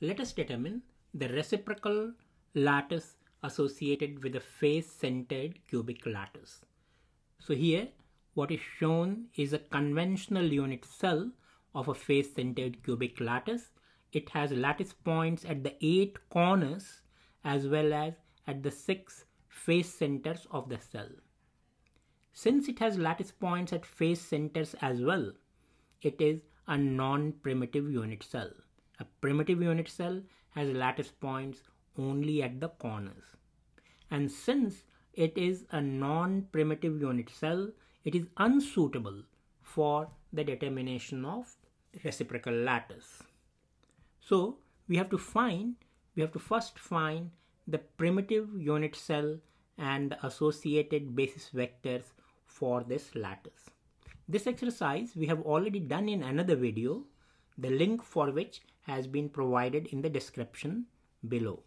Let us determine the reciprocal lattice associated with a face-centered cubic lattice. So here what is shown is a conventional unit cell of a face-centered cubic lattice. It has lattice points at the eight corners as well as at the six face centers of the cell. Since it has lattice points at face centers as well, it is a non-primitive unit cell. A primitive unit cell has lattice points only at the corners. And since it is a non-primitive unit cell, it is unsuitable for the determination of reciprocal lattice. So we have to find, we have to first find the primitive unit cell and associated basis vectors for this lattice. This exercise we have already done in another video, the link for which has been provided in the description below.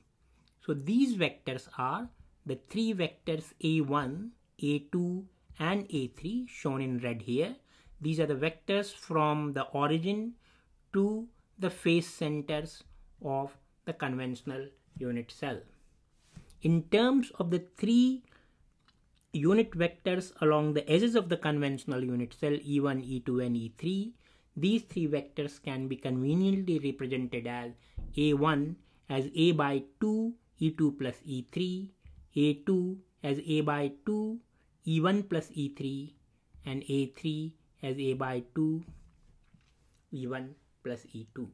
So these vectors are the three vectors A1, A2 and A3 shown in red here. These are the vectors from the origin to the face centers of the conventional unit cell. In terms of the three unit vectors along the edges of the conventional unit cell E1, E2 and E3, these three vectors can be conveniently represented as A1 as A by 2 E2 plus E3, A2 as A by 2 E1 plus E3 and A3 as A by 2 E1 plus E2.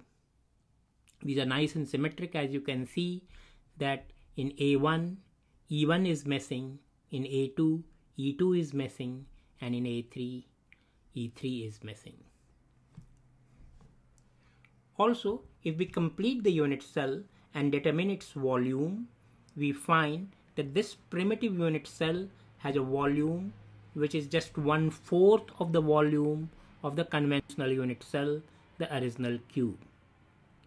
These are nice and symmetric as you can see that in A1 E1 is missing in A2, E2 is missing and in A3, E3 is missing. Also, if we complete the unit cell and determine its volume, we find that this primitive unit cell has a volume which is just one fourth of the volume of the conventional unit cell, the original cube.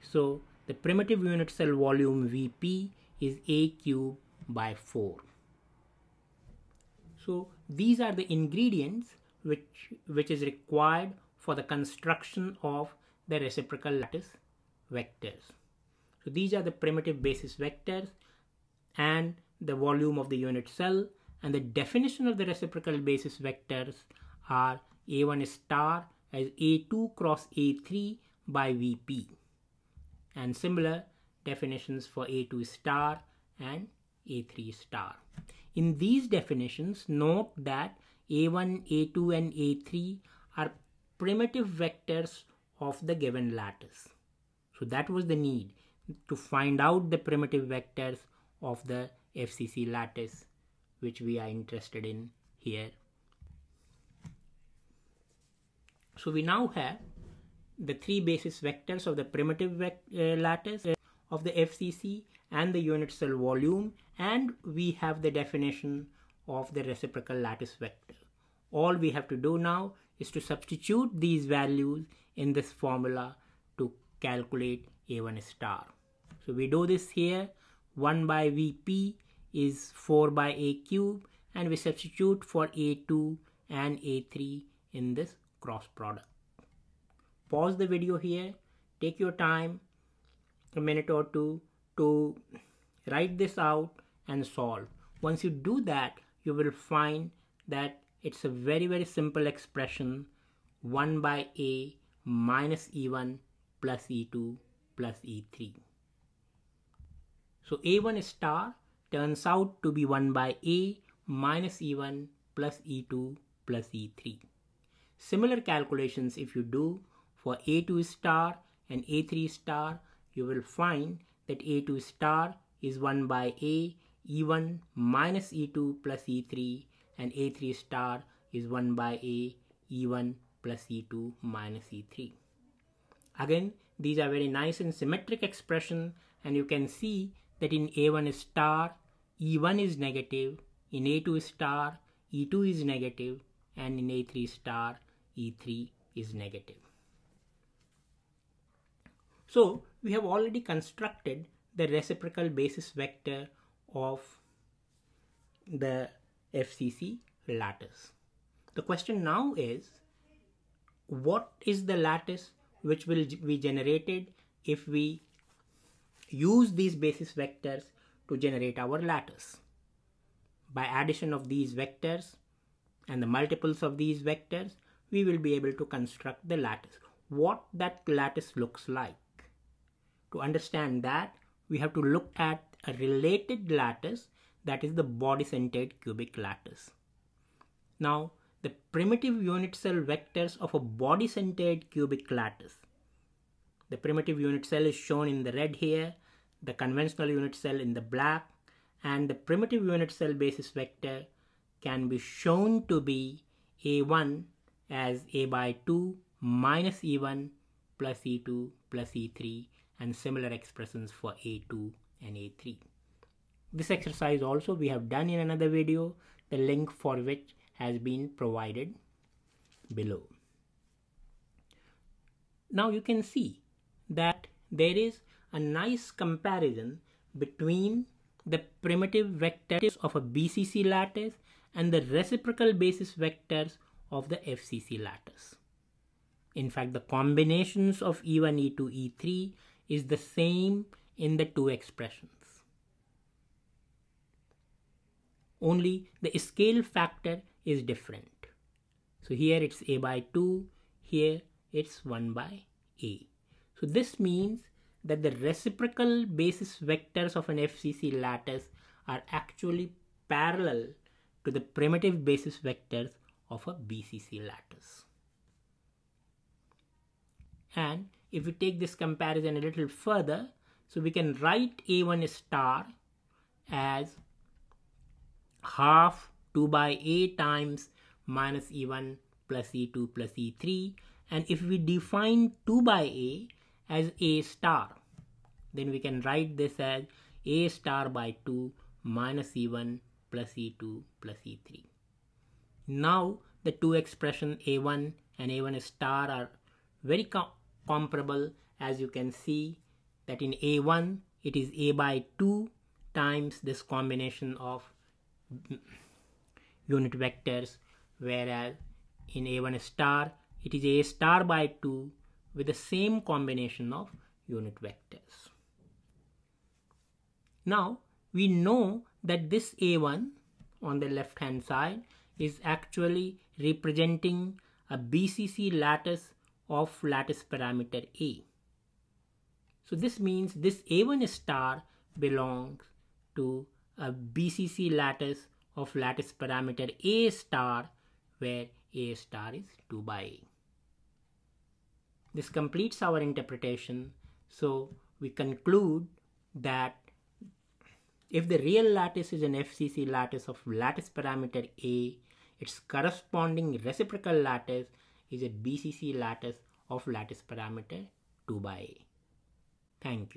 So the primitive unit cell volume Vp is a cube by 4. So these are the ingredients which, which is required for the construction of the reciprocal lattice vectors. So these are the primitive basis vectors and the volume of the unit cell and the definition of the reciprocal basis vectors are A1 star as A2 cross A3 by VP and similar definitions for A2 star and A3 star. In these definitions, note that A1, A2 and A3 are primitive vectors of the given lattice. So that was the need to find out the primitive vectors of the FCC lattice which we are interested in here. So we now have the three basis vectors of the primitive uh, lattice of the FCC and the unit cell volume and we have the definition of the reciprocal lattice vector. All we have to do now is to substitute these values in this formula to calculate A1 star. So we do this here 1 by Vp is 4 by A cube and we substitute for A2 and A3 in this cross product. Pause the video here, take your time, a minute or two to write this out and solve. Once you do that, you will find that it's a very, very simple expression 1 by A minus E1 plus E2 plus E3. So A1 star turns out to be 1 by A minus E1 plus E2 plus E3. Similar calculations if you do for A2 star and A3 star, you will find that A2 star is 1 by A E1 minus E2 plus E3 and A3 star is 1 by A E1 plus E2 minus E3. Again, these are very nice and symmetric expression and you can see that in A1 star, E1 is negative, in A2 star, E2 is negative and in A3 star, E3 is negative. So we have already constructed the reciprocal basis vector of the FCC lattice. The question now is what is the lattice which will be generated if we use these basis vectors to generate our lattice. By addition of these vectors and the multiples of these vectors, we will be able to construct the lattice. What that lattice looks like. To understand that, we have to look at a related lattice that is the body-centered cubic lattice. Now, the primitive unit cell vectors of a body-centered cubic lattice. The primitive unit cell is shown in the red here, the conventional unit cell in the black, and the primitive unit cell basis vector can be shown to be A1 as A by 2 minus E1 plus E2 plus E3 and similar expressions for A2 and A3. This exercise also we have done in another video, the link for which has been provided below. Now you can see that there is a nice comparison between the primitive vectors of a BCC lattice and the reciprocal basis vectors of the FCC lattice. In fact, the combinations of E1, E2, E3 is the same in the two expressions. Only the scale factor is different. So here it's A by 2, here it's 1 by A. So this means that the reciprocal basis vectors of an FCC lattice are actually parallel to the primitive basis vectors of a BCC lattice. And if we take this comparison a little further, so we can write A1 star as half 2 by A times minus E1 plus E2 plus E3 and if we define 2 by A as A star then we can write this as A star by 2 minus E1 plus E2 plus E3. Now the two expression A1 and A1 star are very com comparable as you can see that in A1 it is A by 2 times this combination of unit vectors whereas in A1 star it is A star by 2 with the same combination of unit vectors. Now we know that this A1 on the left hand side is actually representing a BCC lattice of lattice parameter A. So this means this A1 star belongs to a BCC lattice of lattice parameter A star where A star is 2 by A. This completes our interpretation. So we conclude that if the real lattice is an FCC lattice of lattice parameter A, its corresponding reciprocal lattice is a BCC lattice of lattice parameter 2 by A. Thank you.